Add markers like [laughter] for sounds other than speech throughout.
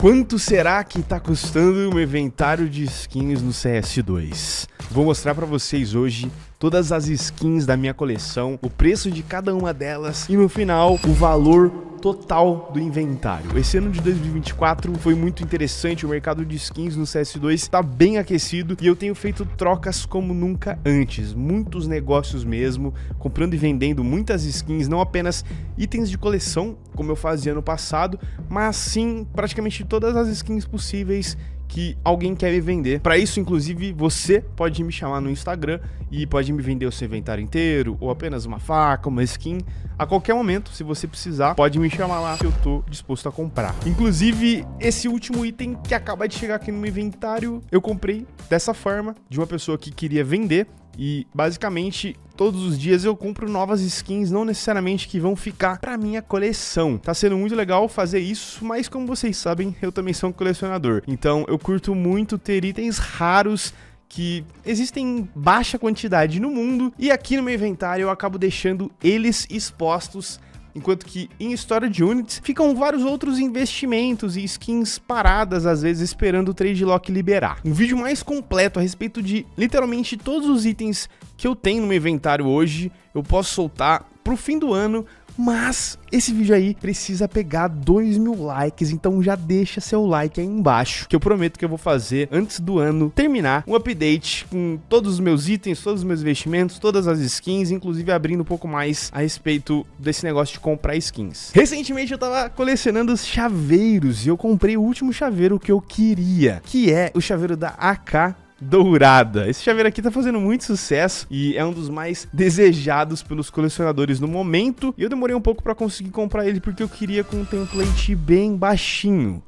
Quanto será que tá custando um inventário de skins no CS2? Vou mostrar para vocês hoje todas as skins da minha coleção, o preço de cada uma delas e no final o valor total do inventário. Esse ano de 2024 foi muito interessante, o mercado de skins no CS2 está bem aquecido e eu tenho feito trocas como nunca antes, muitos negócios mesmo, comprando e vendendo muitas skins, não apenas itens de coleção, como eu fazia no passado, mas sim praticamente todas as skins possíveis que alguém quer me vender. Para isso, inclusive, você pode me chamar no Instagram e pode me vender o seu inventário inteiro ou apenas uma faca, uma skin. A qualquer momento, se você precisar, pode me chamar lá que eu tô disposto a comprar. Inclusive, esse último item que acaba de chegar aqui no meu inventário, eu comprei dessa forma, de uma pessoa que queria vender. E basicamente todos os dias eu compro novas skins, não necessariamente que vão ficar pra minha coleção. Tá sendo muito legal fazer isso, mas como vocês sabem, eu também sou um colecionador. Então eu curto muito ter itens raros que existem em baixa quantidade no mundo e aqui no meu inventário eu acabo deixando eles expostos enquanto que em história de units ficam vários outros investimentos e skins paradas às vezes esperando o trade lock liberar. Um vídeo mais completo a respeito de literalmente todos os itens que eu tenho no meu inventário hoje, eu posso soltar pro fim do ano mas esse vídeo aí precisa pegar 2 mil likes, então já deixa seu like aí embaixo, que eu prometo que eu vou fazer antes do ano terminar um update com todos os meus itens, todos os meus investimentos, todas as skins, inclusive abrindo um pouco mais a respeito desse negócio de comprar skins. Recentemente eu tava colecionando os chaveiros e eu comprei o último chaveiro que eu queria, que é o chaveiro da AK dourada. Esse chaveiro aqui tá fazendo muito sucesso e é um dos mais desejados pelos colecionadores no momento. E eu demorei um pouco para conseguir comprar ele porque eu queria com um template bem baixinho.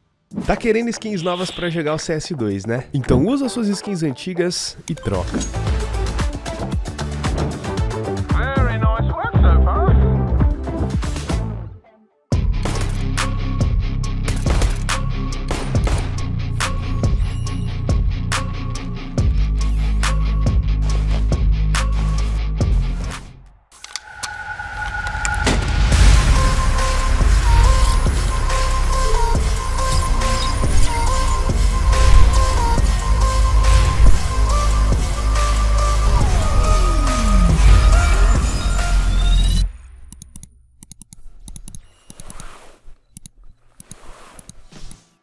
Tá querendo skins novas para jogar o CS2, né? Então usa suas skins antigas e troca.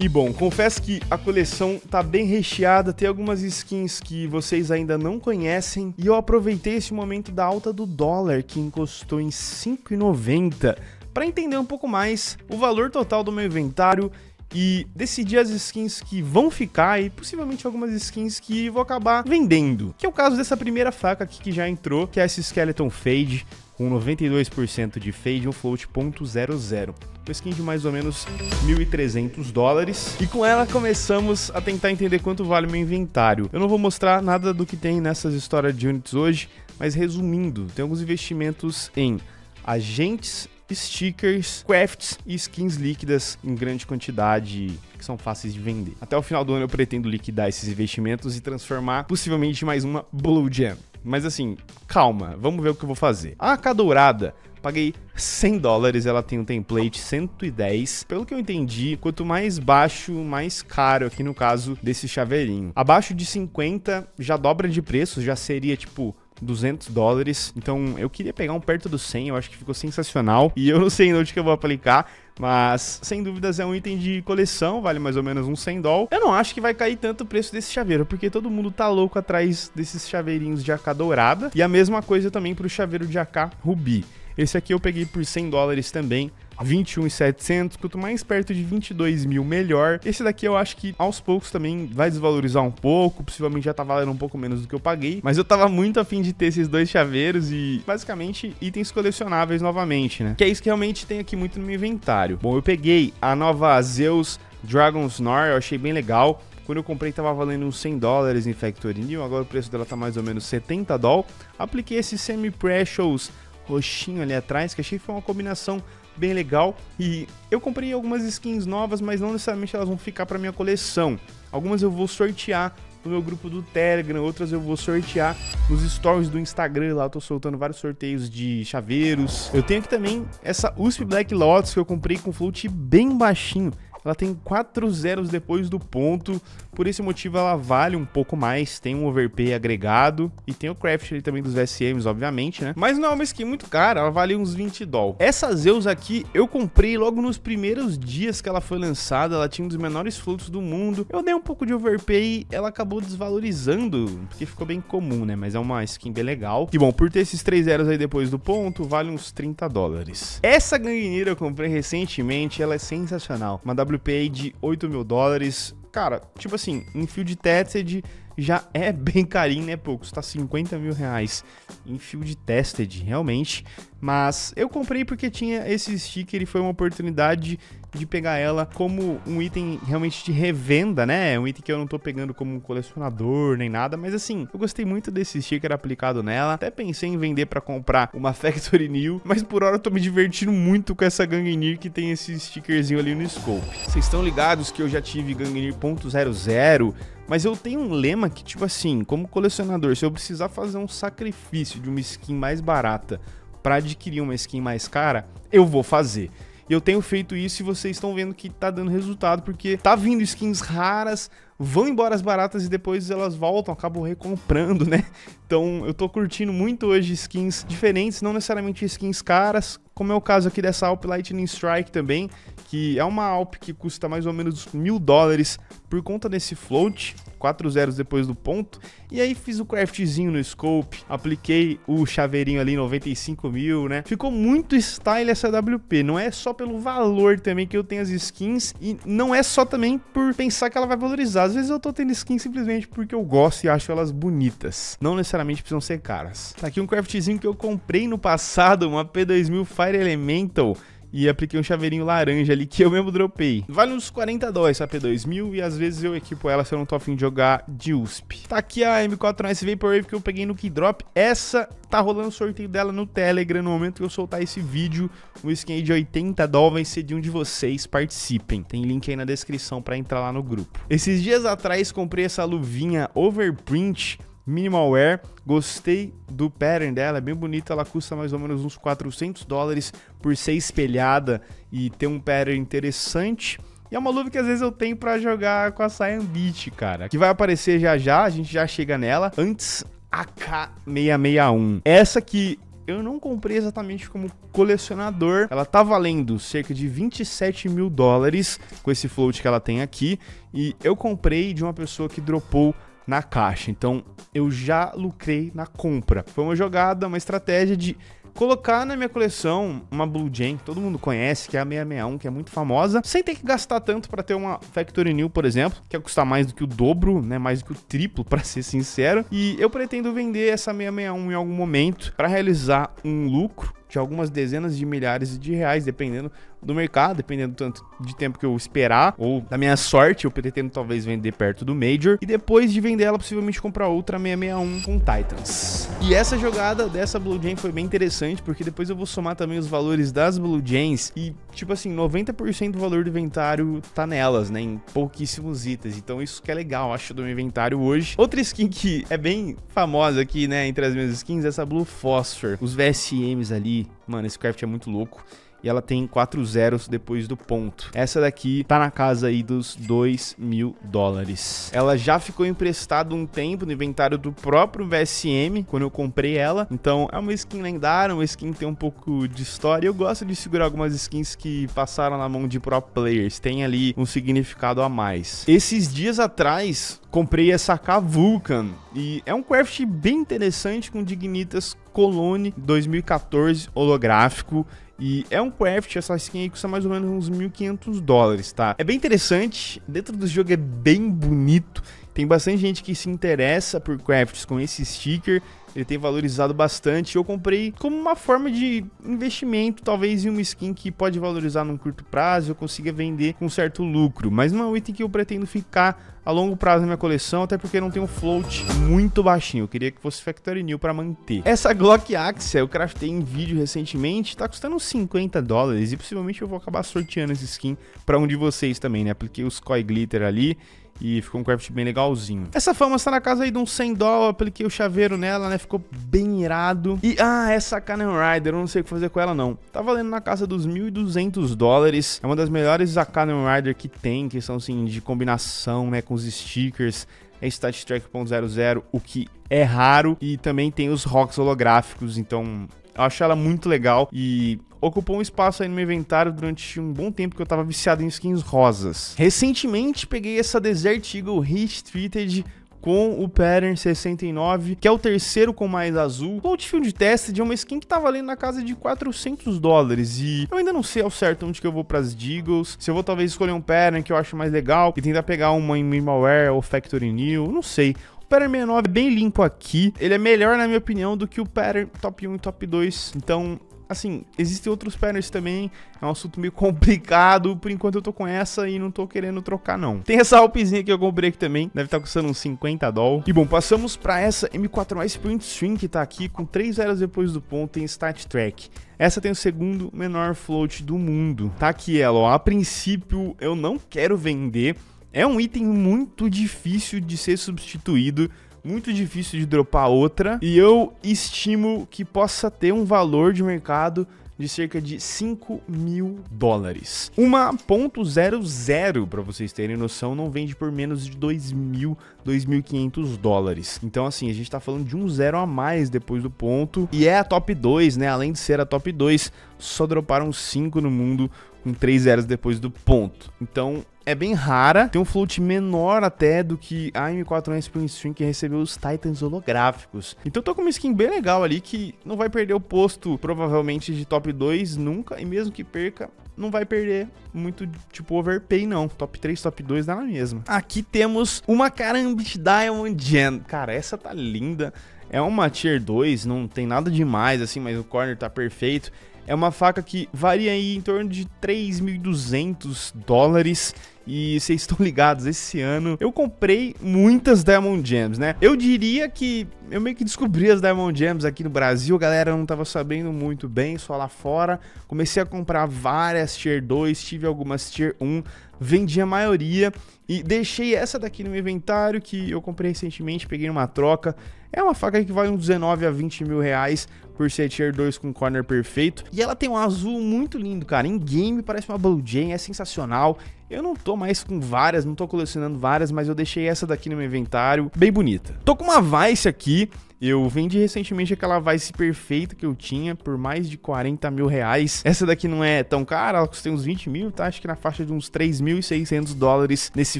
Bom, confesso que a coleção tá bem recheada, tem algumas skins que vocês ainda não conhecem, e eu aproveitei esse momento da alta do dólar, que encostou em 5,90, para entender um pouco mais o valor total do meu inventário e decidir as skins que vão ficar e possivelmente algumas skins que vou acabar vendendo. Que é o caso dessa primeira faca aqui que já entrou, que é essa Skeleton Fade, com 92% de fade e um float .00 uma skin de mais ou menos 1.300 dólares. E com ela começamos a tentar entender quanto vale meu inventário. Eu não vou mostrar nada do que tem nessas histórias de units hoje, mas resumindo, tem alguns investimentos em agentes stickers, crafts e skins líquidas em grande quantidade que são fáceis de vender. Até o final do ano eu pretendo liquidar esses investimentos e transformar possivelmente mais uma Blue Gem. Mas assim, calma, vamos ver o que eu vou fazer. A AK dourada Paguei 100 dólares, ela tem um template 110. Pelo que eu entendi, quanto mais baixo, mais caro aqui no caso desse chaveirinho. Abaixo de 50 já dobra de preço, já seria tipo 200 dólares. Então eu queria pegar um perto do 100, eu acho que ficou sensacional. E eu não sei onde que eu vou aplicar, mas sem dúvidas é um item de coleção, vale mais ou menos uns 100 dólares. Eu não acho que vai cair tanto o preço desse chaveiro, porque todo mundo tá louco atrás desses chaveirinhos de AK dourada. E a mesma coisa também pro chaveiro de AK rubi. Esse aqui eu peguei por 100 dólares também. 21,700, quanto mais perto de 22 mil, melhor. Esse daqui eu acho que aos poucos também vai desvalorizar um pouco, possivelmente já tá valendo um pouco menos do que eu paguei, mas eu tava muito afim de ter esses dois chaveiros e basicamente itens colecionáveis novamente, né? Que é isso que realmente tem aqui muito no meu inventário. Bom, eu peguei a nova Zeus Dragon Snore, eu achei bem legal. Quando eu comprei tava valendo uns 100 dólares em Factory New, agora o preço dela tá mais ou menos 70 dólares. Apliquei esse Semi-Precious roxinho ali atrás, que achei que foi uma combinação bem legal. E eu comprei algumas skins novas, mas não necessariamente elas vão ficar para minha coleção. Algumas eu vou sortear no meu grupo do Telegram, outras eu vou sortear nos stories do Instagram, lá eu tô soltando vários sorteios de chaveiros. Eu tenho aqui também essa USP Black Lotus que eu comprei com float bem baixinho. Ela tem quatro zeros depois do ponto, por esse motivo ela vale um pouco mais, tem um overpay agregado e tem o craft ali também dos VSMs, obviamente, né? Mas não é uma skin muito cara, ela vale uns 20 doll. Essa Zeus aqui eu comprei logo nos primeiros dias que ela foi lançada, ela tinha um dos menores fluxos do mundo. Eu dei um pouco de overpay, ela acabou desvalorizando, porque ficou bem comum, né? Mas é uma skin bem legal. E bom, por ter esses três zeros aí depois do ponto, vale uns 30 dólares. Essa gangueira eu comprei recentemente, ela é sensacional. Uma WPA de 8 mil dólares. Cara, tipo assim, fio de tested já é [laughs] bem carinho, né? Pô, custa 50 mil reais em de tested, realmente. Mas eu comprei porque tinha esse sticker e foi uma oportunidade de pegar ela como um item realmente de revenda, né? Um item que eu não tô pegando como um colecionador nem nada, mas assim, eu gostei muito desse sticker aplicado nela. Até pensei em vender para comprar uma [laughs] Factory New, mas por hora eu tô me divertindo muito com essa Gangnir que tem esse stickerzinho ali no scope. Vocês estão ligados que eu já tive Gangnir .00, mas eu tenho um lema que, tipo assim, como colecionador, se eu precisar fazer um sacrifício de uma skin mais barata para adquirir uma skin mais cara, eu vou fazer. Eu tenho feito isso e vocês estão vendo que tá dando resultado, porque tá vindo skins raras, vão embora as baratas e depois elas voltam, acabam recomprando, [laughs] né? Então eu tô curtindo muito hoje skins diferentes, não necessariamente skins caras, como é o caso aqui dessa Alp Lightning Strike também, que é uma Alp que custa mais ou menos mil dólares por conta desse float, 4 zeros depois do ponto, e aí fiz o craftzinho no scope, apliquei o chaveirinho ali 95 mil, né? Ficou muito style essa WP, não é só pelo valor também que eu tenho as skins, e não é só também por pensar que ela vai valorizar, às vezes eu tô tendo skins simplesmente porque eu gosto e acho elas bonitas, não necessariamente precisam ser caras. Tá aqui um craftzinho que eu comprei no passado, uma P2000 Fire Elemental, e apliquei um chaveirinho laranja ali que eu mesmo dropei. Vale uns 40 dólares essa P2000 e às vezes eu equipo ela se eu não tô afim de jogar de USP. Tá aqui a M4 Nice Vaporwave que eu peguei no Keydrop. Essa tá rolando sorteio dela no Telegram no momento que eu soltar esse vídeo. O skin de 80 dólares ser de um de vocês, participem. Tem link aí na descrição para entrar lá no grupo. Esses dias atrás comprei essa luvinha Overprint Minimal Wear. Gostei do pattern dela, é bem bonita. Ela custa mais ou menos uns 400 dólares por ser espelhada e ter um pattern interessante. E é uma luva que às vezes eu tenho para jogar com a Cyan Beach, cara. Que vai aparecer já já, a gente já chega nela. Antes, AK661. Essa que eu não comprei exatamente como colecionador. Ela tá valendo cerca de 27 mil dólares com esse float que ela tem aqui. E eu comprei de uma pessoa que dropou na caixa. Então eu já lucrei na compra. Foi uma jogada, uma estratégia de colocar na minha coleção uma Blue Jam, todo mundo conhece, que é a 661, que é muito famosa, sem ter que gastar tanto para ter uma Factory New, por exemplo, que vai custar mais do que o dobro, né, mais do que o triplo, [laughs] para ser sincero. E eu pretendo vender essa 661 em algum momento para realizar um lucro de algumas dezenas de milhares de reais, dependendo do mercado, dependendo do tanto de tempo que eu esperar, ou da minha sorte, eu pretendo talvez vender perto do Major, e depois de vender ela, possivelmente comprar outra 661 com Titans. E essa jogada dessa Blue Jane foi bem interessante, porque depois eu vou somar também os valores das Blue Janes, e tipo assim, 90% do valor do inventário tá nelas, né, em pouquíssimos itens, então isso que é legal, acho, do meu inventário hoje. Outra skin que é bem famosa aqui, né, entre as minhas skins, é essa Blue Phosphor, os VSMs ali, Mano, esse craft é muito louco e ela tem quatro zeros depois do ponto. Essa daqui tá na casa aí dos 2 mil dólares. Ela já ficou emprestada um tempo no inventário do próprio VSM, quando eu comprei ela. Então é uma skin lendária, uma skin que tem um pouco de história. Eu gosto de segurar algumas skins que passaram na mão de pro players, tem ali um significado a mais. Esses dias atrás, comprei essa K Vulcan e é um craft bem interessante com Dignitas Colone 2014 holográfico e é um craft, essa skin aí custa mais ou menos uns 1.500 dólares, tá? É bem interessante, dentro do jogo é bem bonito, tem bastante gente que se interessa por crafts com esse sticker, ele tem valorizado bastante. Eu comprei como uma forma de investimento, talvez em uma skin que pode valorizar num curto prazo, eu consiga vender com certo lucro, mas não é um item que eu pretendo ficar a longo prazo na minha coleção, até porque não tem um float muito baixinho. Eu queria que fosse Factory New para manter. Essa Glock Axia eu craftei em vídeo recentemente, tá custando uns 50 dólares e possivelmente eu vou acabar sorteando essa skin para um de vocês também, né? Apliquei os Koi Glitter ali e ficou um craft bem legalzinho. Essa fama está na casa aí de uns 100 dólares, apliquei o chaveiro nela, né? Ficou bem irado. E, ah, essa Kamen Rider, eu não sei o que fazer com ela não. Tá valendo na casa dos 1.200 dólares. É uma das melhores Kamen Rider que tem, que são assim de combinação, né, com os stickers é Stat Track.00, o que é raro, e também tem os rocks holográficos, então eu acho ela muito legal e ocupou um espaço aí no meu inventário durante um bom tempo que eu tava viciado em skins rosas. Recentemente peguei essa Desert Eagle Heat Treated com o Pattern 69, que é o terceiro com mais azul. Outfield Test de uma skin que tá valendo na casa de 400 dólares. E eu ainda não sei ao certo onde que eu vou pras Deagles. Se eu vou talvez escolher um Pattern que eu acho mais legal e tentar pegar uma em Minimalware ou Factory New, não sei. Pattern 69 é bem limpo aqui. Ele é melhor, na minha opinião, do que o Pattern Top 1 e Top 2. Então, assim, existem outros patterns também, é um assunto meio [laughs] complicado, por enquanto eu tô com essa e não tô querendo trocar não. Tem essa alpezinha que eu comprei aqui também, deve estar tá custando uns 50 doll. E bom, passamos pra essa M4A Sprint String que tá aqui, com 3 zeros depois do ponto em Stat Track. Essa tem o segundo menor float do mundo. Tá aqui ela, ó, a princípio eu não quero vender, é um item muito difícil de ser substituído, muito difícil de dropar outra. E eu estimo que possa ter um valor de mercado de cerca de 5 mil dólares. Uma ponto .00, para vocês terem noção, não vende por menos de 2 mil, 2.500 dólares. Então, assim, a gente tá falando de um zero a mais depois do ponto. E é a top 2, né? Além de ser a top 2, só droparam 5 no mundo com 3 zeros depois do ponto. Então, é bem rara, tem um float menor até do que a M4 Spring String que recebeu os Titans holográficos. Então tô com uma skin bem legal ali que não vai perder o posto provavelmente de top 2 nunca, e mesmo que perca, não vai perder muito, tipo, overpay, não. Top 3, top 2 dá na mesma. Aqui temos uma Karambit Diamond Gem. Cara, essa tá linda. É uma Tier 2, não tem nada demais, assim, mas o corner tá perfeito. É uma faca que varia aí em torno de 3.200 dólares. E vocês estão [laughs] ligados, esse ano eu comprei muitas Diamond Gems, né? Eu diria que eu meio que descobri as Diamond Gems aqui no Brasil, a galera não tava sabendo muito bem, só lá fora. Comecei a comprar várias Tier 2, tive algumas Tier 1, vendi a maioria e deixei essa daqui no meu inventário que eu comprei recentemente, peguei uma troca. É uma faca que vale uns 19 a 20 mil reais por ser tier 2 com corner perfeito. E ela tem um azul muito lindo, cara. Em game parece uma Blue Jay, é sensacional. Eu não tô mais com várias, não tô colecionando várias, mas eu deixei essa daqui no meu inventário, bem bonita. Tô com uma Vice aqui, eu vendi recentemente aquela Vice perfeita que eu tinha por mais de 40 mil reais. Essa daqui não é tão cara, ela custa uns 20 mil, tá? Acho que na faixa de uns 3.600 dólares nesse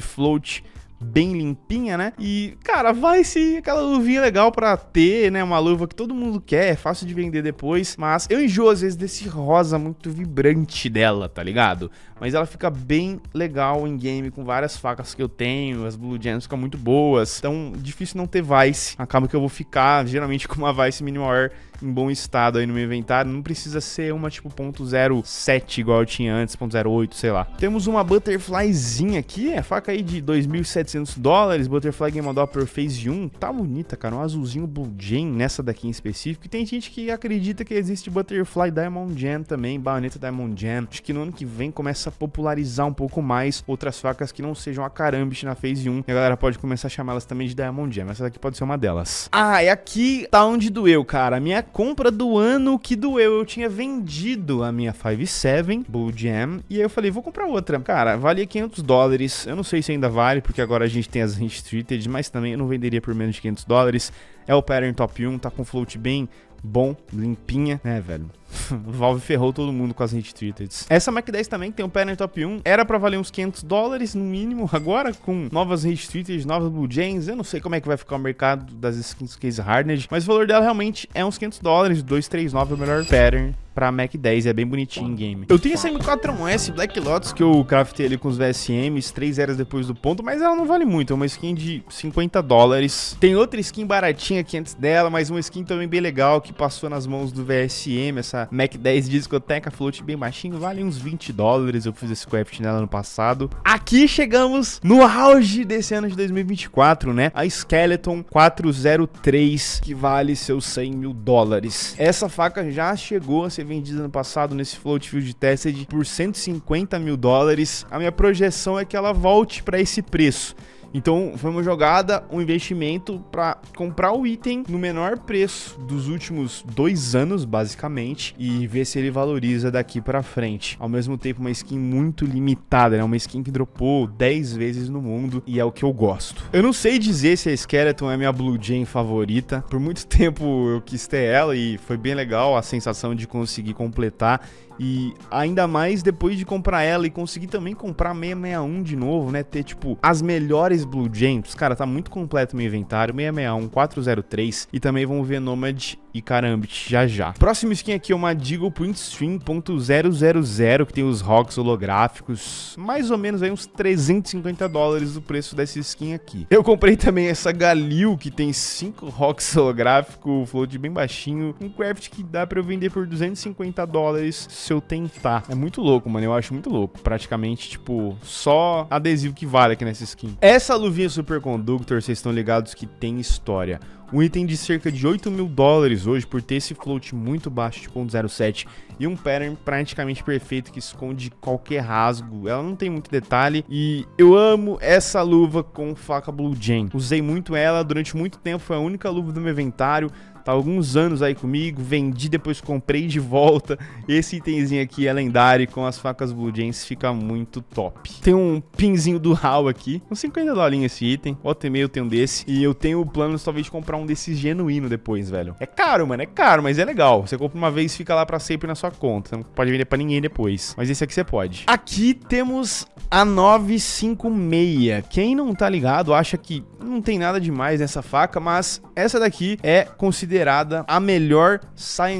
float bem limpinha, né? E, cara, vai se aquela luvinha legal pra ter, né? Uma luva que todo mundo quer, é fácil de vender depois. Mas eu enjoo às vezes desse rosa muito vibrante dela, tá ligado? Mas ela fica bem legal em game com várias facas que eu tenho. As Blue Gems ficam muito boas. Então, difícil não ter Vice. Acaba que eu vou ficar geralmente com uma Vice Minimal Air em bom estado aí no meu inventário. Não precisa ser uma tipo ponto .07 igual eu tinha antes, ponto .08, sei lá. Temos uma Butterflyzinha aqui, é faca aí de 2.700 dólares, Butterfly Game Doppler Phase 1. Tá bonita, cara, um azulzinho Blue Jam nessa daqui em específico. E tem gente que acredita que existe Butterfly Diamond Jam também, Baioneta Diamond Jam. Acho que no ano que vem começa a popularizar um pouco mais outras facas que não sejam a Karambit na Phase 1. E a galera pode começar a chamá-las também de Diamond Jam. Essa daqui pode ser uma delas. Ah, e aqui tá onde doeu, cara. A minha compra do ano que doeu. Eu tinha vendido a minha 5.7 Blue Jam e aí eu falei, vou comprar outra. Cara, valia 500 dólares. Eu não sei se ainda vale, porque agora a gente tem as Treated, mas também eu não venderia por menos de 500 dólares. É o pattern top 1, tá com float bem bom, limpinha, né, velho? [laughs] Valve ferrou todo mundo com as hit treated. Essa Mac 10 também, tem um pattern top 1, era pra valer uns 500 dólares no mínimo. [laughs] Agora, com novas hit treated, novas Blue Jays, eu não sei como é que vai ficar o mercado das skins case hardened, mas o valor dela realmente é uns 500 dólares. 239 é o melhor pattern pra Mac 10, é bem bonitinho em game. Eu tenho essa M4S Black Lotus que eu craftei ali com os VSMs, 3 eras depois do ponto, mas ela não vale muito, é uma skin de 50 dólares. Tem outra skin baratinha aqui antes dela, mas uma skin também bem legal que passou nas mãos do VSM, essa Mac 10 discoteca float bem baixinho, vale uns 20 dólares. Eu fiz esse craft nela no passado. Aqui chegamos no auge desse ano de 2024, né? A Skeleton 403, que vale seus 100 mil dólares. Essa faca já chegou a ser vendida no passado nesse float field tested por 150 mil dólares. A minha projeção é que ela volte para esse preço. Então foi uma jogada, um investimento para comprar o item no menor preço dos últimos dois anos, basicamente, e ver se ele valoriza daqui para frente. Ao mesmo tempo, uma skin muito limitada, né? Uma skin que dropou 10 vezes no mundo e é o que eu gosto. Eu não sei dizer se a Skeleton é minha Blue Jane favorita. Por muito [laughs] tempo eu quis ter ela e foi bem legal a sensação de conseguir completar e ainda mais depois de comprar ela e conseguir também comprar 661 de novo, né? Ter, tipo, as melhores Blue James. Cara, tá muito completo meu inventário. 661, 403 e também vamos ver Nomad e Karambit já já. Próximo skin aqui é uma Deagle Print Stream.000 que tem os rocks holográficos. Mais ou menos aí uns 350 dólares o preço dessa skin aqui. Eu comprei também essa Galil que tem 5 rocks holográfico, float bem baixinho. Um craft que dá pra eu vender por 250 dólares se eu tentar. É muito louco, mano. Eu acho muito louco. Praticamente, tipo, só adesivo que vale aqui nessa skin. Essa luvinha Superconductor, vocês estão ligados que tem história. Um item de cerca de 8 mil dólares hoje por ter esse float muito baixo de 0.07 e um pattern praticamente perfeito que esconde qualquer rasgo. Ela não tem muito detalhe e eu amo essa luva com faca Blue Jane. Usei muito ela durante muito tempo, foi a única luva do meu inventário. Tá alguns anos aí comigo, vendi, depois comprei de volta. Esse itemzinho aqui é lendário com as facas Blue James fica muito top. Tem um pinzinho do HAL aqui, uns 50 dólares esse item. Volta e meio eu tenho um desse. E eu tenho planos talvez de comprar um desses genuíno depois, velho. É caro, mano, é caro, mas é legal. Você compra uma vez e fica lá pra sempre na sua conta. Não pode vender pra ninguém depois. Mas esse aqui você pode. Aqui temos a 956. Quem não tá ligado acha que não tem nada demais nessa faca, mas essa daqui é considerada a melhor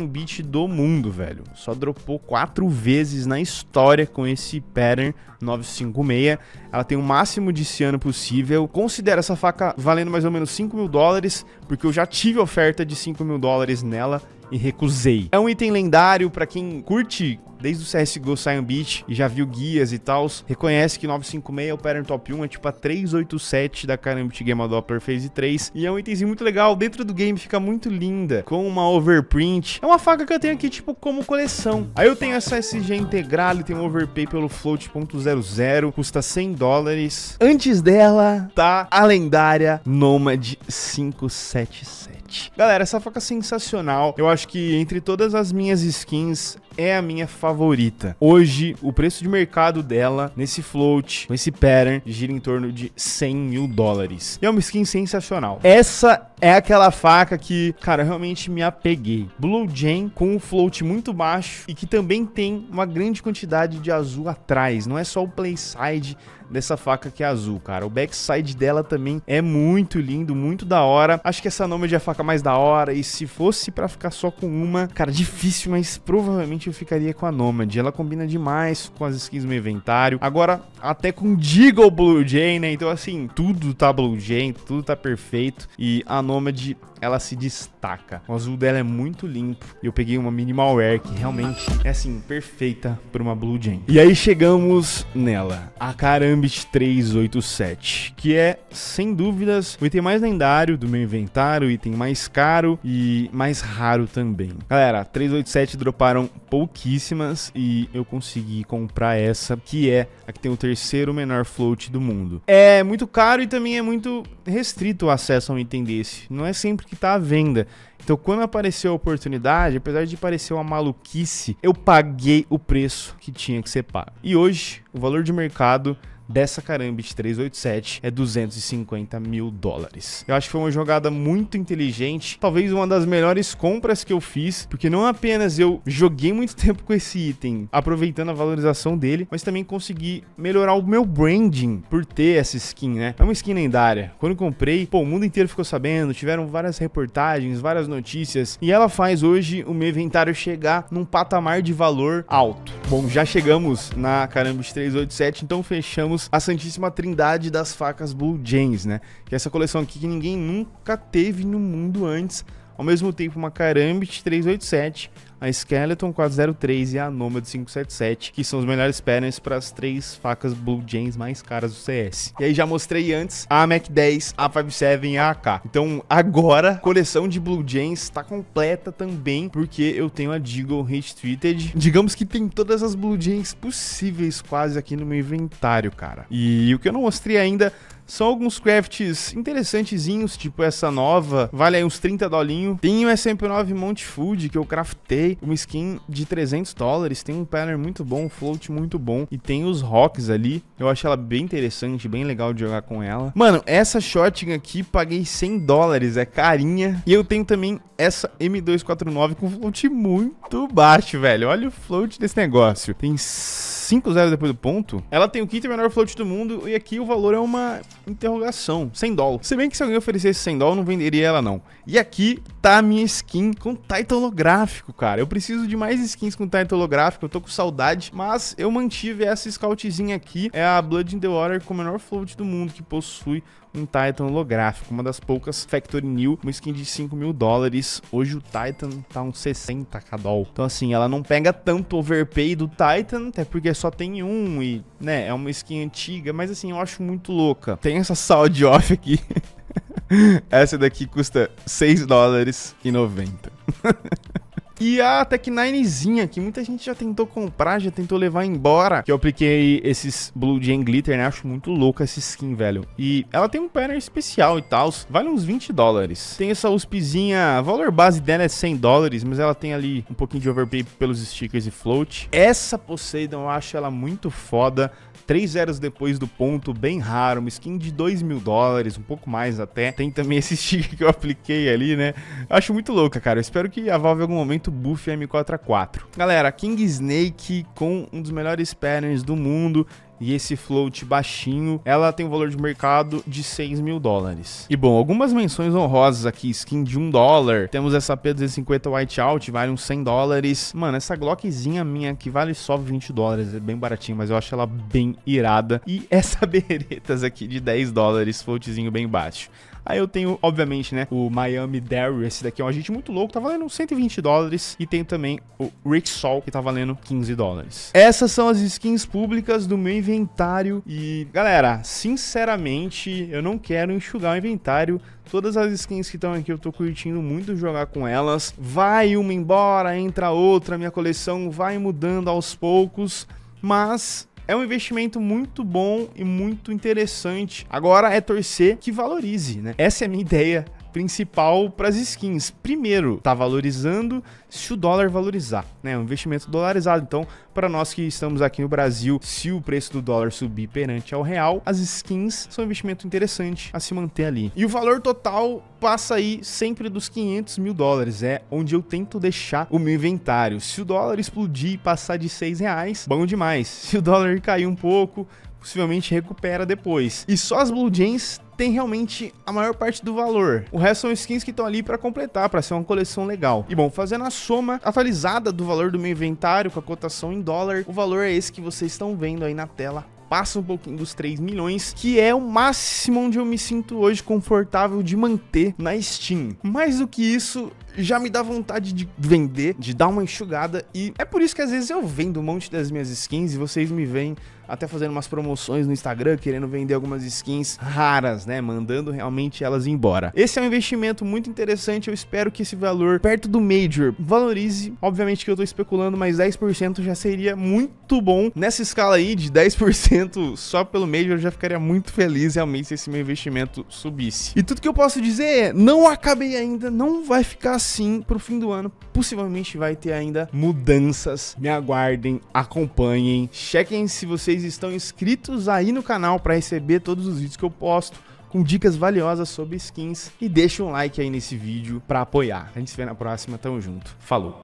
Beat do mundo, velho. Só dropou quatro vezes na história com esse pattern 956. Ela tem o máximo de ciano possível. Considero essa faca valendo mais ou menos 5 mil dólares, porque eu já tive oferta de 5 mil dólares nela e recusei. É um item lendário para quem curte desde o CSGO Cyan Beach e já viu guias e tal, reconhece que 956 é o pattern top 1, é tipo a 387 da Karambit Game Doppler Phase 3, e é um itemzinho muito legal, dentro do game fica muito linda, com uma overprint. É uma faca que eu tenho aqui, tipo, como coleção. Aí eu tenho essa SG Integral, tem um overpay pelo float.00, custa 100 dólares. Antes dela, tá a lendária Nomad 577. Galera, essa faca é sensacional. Eu acho que entre todas as minhas skins, é a minha favorita. Hoje, o preço de mercado dela, nesse float, com esse pattern, gira em torno de 100 mil dólares. E é uma skin sensacional. Essa é aquela faca que, cara, realmente me apeguei. Blue Jane com um float muito baixo e que também tem uma grande quantidade de azul atrás. Não é só o playside dessa faca que é azul, cara. O backside dela também é muito lindo, muito da hora. Acho que essa Nomad é a faca mais da hora e se fosse para ficar só com uma, cara, difícil, mas provavelmente eu ficaria com a Nomad. Ela combina demais com as skins do meu inventário. Agora, até com Deagle Blue Jay, né? Então, assim, tudo tá Blue Jay, tudo tá perfeito. E a Nomad ela se destaca. O azul dela é muito limpo. E eu peguei uma Minimal Wear que realmente é assim, perfeita para uma Blue Jane. E aí chegamos nela, a Karambit 387, que é, sem dúvidas, o item mais lendário do meu inventário, o item mais caro e mais raro também. Galera, 387 droparam pouquíssimas e eu consegui comprar essa, que é a que tem o terceiro menor float do mundo. É muito caro e também é muito restrito o acesso a um item desse. Não é sempre que tá à venda. Então, quando apareceu a oportunidade, apesar de parecer uma maluquice, eu paguei o preço que tinha que ser pago. E hoje, o valor de mercado dessa Karambit 387 é 250 mil dólares. Eu acho que foi uma jogada muito inteligente, talvez uma das melhores compras que eu fiz, porque não apenas eu joguei muito [laughs] tempo com esse item, aproveitando a valorização dele, mas também consegui melhorar o meu branding por ter essa skin, né? É uma skin lendária. Quando comprei, pô, o mundo inteiro ficou sabendo, tiveram várias reportagens, várias notícias, e ela faz hoje o meu inventário chegar num patamar de valor alto. Bom, já chegamos na Karambit 387, então fechamos temos a Santíssima Trindade das facas Blue James, né? Que é essa coleção aqui que ninguém nunca teve no mundo antes. Ao mesmo tempo, uma Karambit 387, a Skeleton 403 e a Nomad 577, que são os melhores patterns para as três facas Blue Jays mais caras do CS. E aí já mostrei antes a Mac 10, a 57 e a AK. Então agora a coleção de Blue Jays está completa também, porque eu tenho a Deagle Restricted. Digamos que tem todas as Blue Jays possíveis quase aqui no meu inventário, cara. E o que eu não mostrei ainda São alguns crafts interessantezinhos, tipo essa nova, vale aí uns 30 dolinho. Tem o SMP9 Mount Food que eu craftei, uma skin de 300 dólares, tem um pattern muito bom, um float muito bom e tem os rocks ali. Eu acho ela bem interessante, bem legal de jogar com ela. Mano, essa shotgun aqui paguei 100 dólares, é carinha. E eu tenho também essa M249 com float muito baixo, velho. Olha o float desse negócio. Tem 5 0 depois do ponto. Ela tem o quinto menor float do mundo e aqui o valor é uma interrogação, 100 dólares. Se bem que se alguém oferecesse 100 dólares, não venderia ela não. E aqui tá a minha skin com Titan holográfico, cara. Eu preciso de mais skins com Titan holográfico, eu tô com saudade, mas eu mantive essa scoutzinha aqui. É a Blood in the Water com o menor float do mundo, que possui um Titan holográfico, uma das poucas Factory New, uma skin de 5 mil dólares. Hoje o Titan tá uns 60 cadol. Então assim, ela não pega tanto overpay do Titan, até porque só tem um e, né, é uma skin antiga, mas assim, eu acho muito louca. Tem essa saud off aqui. [laughs] Essa daqui custa 6 dólares e 90. [laughs] E a Tech9zinha, que muita gente já tentou comprar, já tentou levar embora. Que eu apliquei esses Blue Jam Glitter, né? Acho muito louca essa skin, velho. E ela tem um pattern especial e tal. Vale uns 20 dólares. Tem essa USPzinha, valor base dela é 100 dólares, mas ela tem ali um pouquinho de overpay pelos stickers e float. Essa Poseidon, eu acho ela muito foda. Três zeros depois do ponto, bem raro, uma skin de 2 mil dólares, um pouco mais até. Tem também esse sticker que eu apliquei ali, né? Acho muito louca, cara. Eu espero que a Valve em algum momento buff a M4A4. Galera, King Snake com um dos melhores patterns do mundo e esse float baixinho, ela tem um valor de mercado de 6 mil dólares. E bom, algumas menções honrosas aqui, skin de 1 dólar, temos essa P250 Whiteout, vale uns 100 dólares. Mano, essa Glockzinha minha aqui vale só 20 dólares, é bem baratinho, mas eu acho ela bem irada. E essa [laughs] Beretas aqui de 10 dólares, floatzinho bem baixo. Aí eu tenho, obviamente, né, o Miami Daryl, esse daqui é um agente muito louco, tá valendo 120 dólares. E tem também o Rick Sol, que tá valendo 15 dólares. Essas são as skins públicas do meu inventário. E, galera, sinceramente, eu não quero enxugar o inventário. Todas as skins que estão aqui eu tô curtindo muito jogar com elas. Vai uma embora, entra outra, minha coleção vai mudando aos poucos. Mas é um investimento muito bom e muito interessante. Agora é torcer que valorize, né? Essa é a minha ideia principal para as skins. Primeiro, tá valorizando se o dólar valorizar, né? É um investimento dolarizado. Então, para nós que estamos aqui no Brasil, se o preço do dólar subir perante ao real, as skins são um investimento interessante a se manter ali. E o valor total passa aí sempre dos 500 mil dólares, é onde eu tento deixar o meu inventário. Se o dólar explodir e passar de 6 reais, bom demais. Se o dólar cair um pouco, possivelmente recupera depois. E só as Blue Jays tem realmente a maior parte do valor. O resto são skins que estão ali para completar, para ser uma coleção legal. E bom, fazendo a soma atualizada do valor do meu inventário com a cotação em dólar, o valor é esse que vocês estão vendo aí na tela passa um pouquinho dos 3 milhões, que é o máximo onde eu me sinto hoje confortável de manter na Steam. Mais do que isso, já me dá vontade de vender, de dar uma enxugada e é por isso que às vezes eu vendo um monte das minhas skins e vocês me veem até fazendo umas promoções no Instagram, querendo vender algumas skins raras, né? Mandando realmente elas embora. Esse é um investimento muito interessante, eu espero que esse valor perto do Major valorize. Obviamente que eu tô especulando, mas 10% já seria muito bom. Nessa escala aí de 10% só pelo Major, eu já ficaria muito feliz realmente se esse meu investimento subisse. E tudo que eu posso dizer é, não acabei ainda, não vai ficar assim pro fim do ano. Possivelmente vai ter ainda mudanças. Me aguardem, acompanhem, chequem se vocês estão inscritos aí no canal para receber todos os vídeos que eu posto com dicas valiosas sobre skins e deixa um like aí nesse vídeo para apoiar. A gente se vê na próxima, tamo junto. Falou.